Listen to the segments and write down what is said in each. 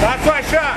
Давай, Саша!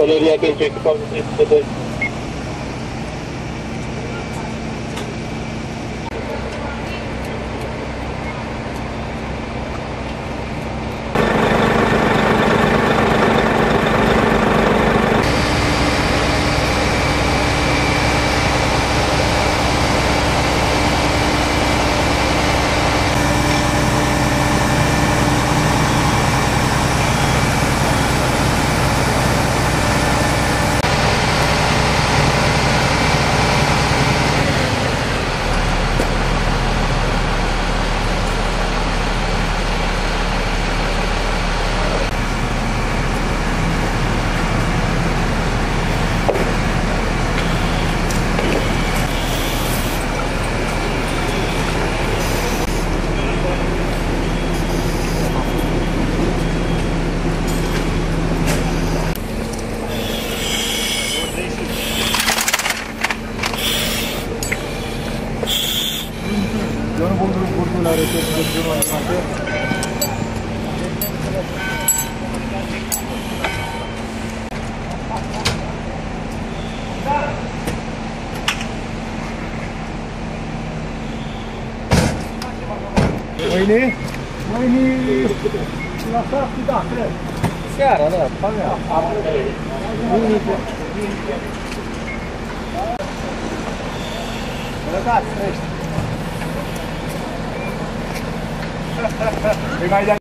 Colombia can check from vom vârtul la rețetă de genul animator. Mâine? Mâine la șapte, da, cred. Seara, da, pa mea. Lăsați, 快点快没看见